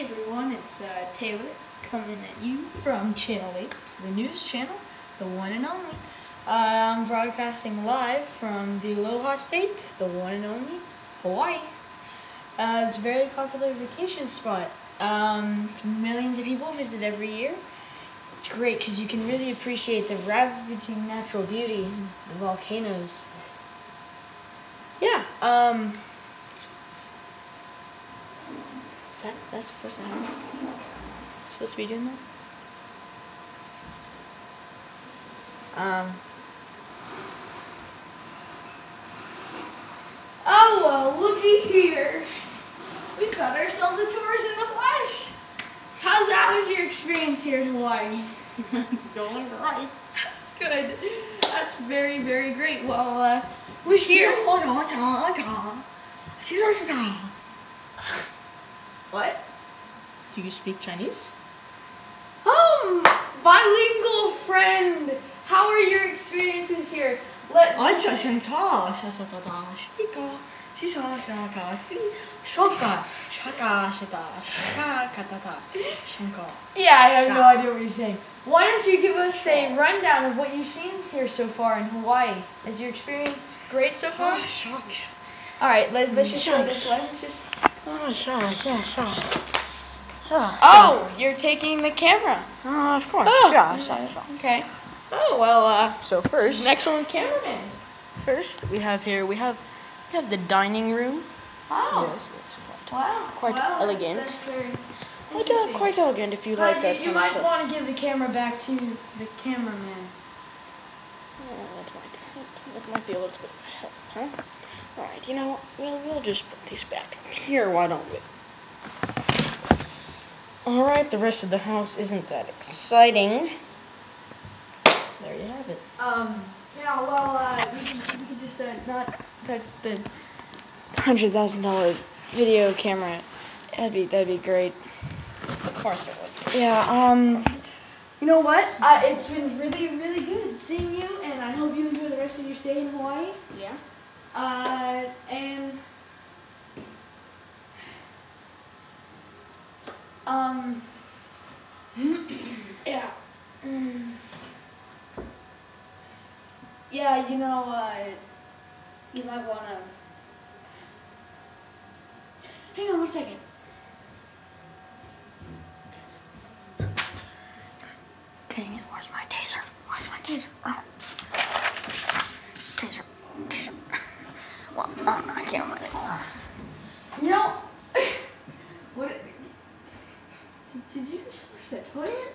Hey everyone, it's uh, Taylor coming at you from Channel 8, the news channel, the one and only. Uh, I'm broadcasting live from the Aloha State, the one and only, Hawaii. Uh, it's a very popular vacation spot. Um, millions of people visit every year. It's great because you can really appreciate the ravaging natural beauty, the volcanoes. Yeah, um, is that that's supposed to happen? Supposed to be doing that? Um. Oh well, looky here. We got ourselves a tourist in the flesh. How's that was your experience here in Hawaii? it's going right. That's good. That's very, very great. Well, uh, we're here. What? Do you speak Chinese? Um, bilingual friend. How are your experiences here? Let 我想想他，想想想他，西个，西想想个西，说个，啥个是的，啥个哒哒，想个。 Yeah, I have no idea what you're saying. Why don't you give us a rundown of what you've seen here so far in Hawaii? Is your experience great so far? 啥个？ All right, let, let's just go this way. Let's just. Oh, sure, sure, sure. Oh, you're taking the camera. Uh, of course. Oh. Yeah, yeah, yeah. Okay. Oh well. Uh, so first, an excellent cameraman. First, we have here we have we have the dining room. Oh. Yes, yes, quite, wow. Quite wow, elegant. Quite, uh, quite elegant if you well, like you, that you kind of stuff. You might want to give the camera back to the cameraman. Oh, that might that, might be a little bit of help, huh? All right, you know what? We'll we'll just put this back up here. Why don't we? All right, the rest of the house isn't that exciting. There you have it. Um. Yeah. Well, uh, we can, we can just uh, not touch the hundred thousand dollar video camera. That'd be that'd be great. Of course it would. Yeah. Um. You know what? Uh, it's been really really good seeing you, and I hope you enjoy the rest of your stay in Hawaii. Yeah. Uh, and um, yeah, Mm. yeah. You know, uh, you might wanna hang on one second. Dang it! Where's my taser? Where's my taser? Oh. Taser. Taser. Well, uh, I can't find it. You know, what? Did, did you just flush that toilet?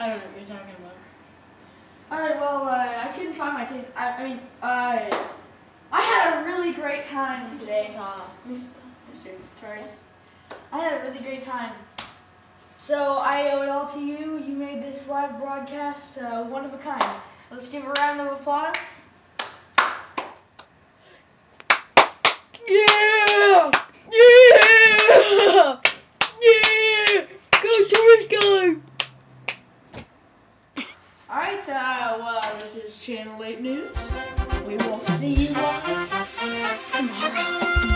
I don't know what you're talking about. Alright, well, uh, I couldn't find my taste. I, I mean, uh, I had a really great time today, Mr. Mr. Torres. I had a really great time. So I owe it all to you. You made this live broadcast uh, one of a kind. Let's give a round of applause. Yeah! Yeah! Uh, well, this is Channel 8 News. We will see you all tomorrow.